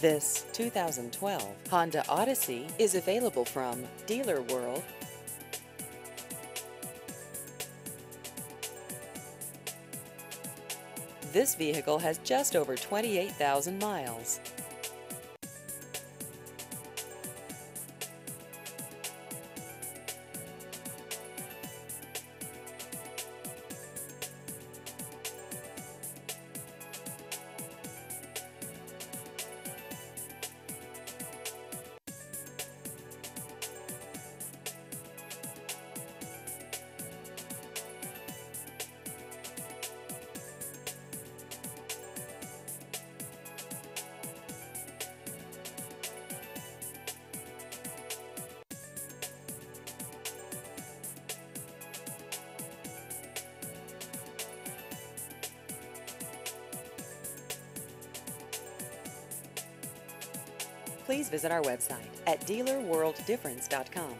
This 2012 Honda Odyssey is available from Dealer World. This vehicle has just over 28,000 miles. Please visit our website at dealerworlddifference.com.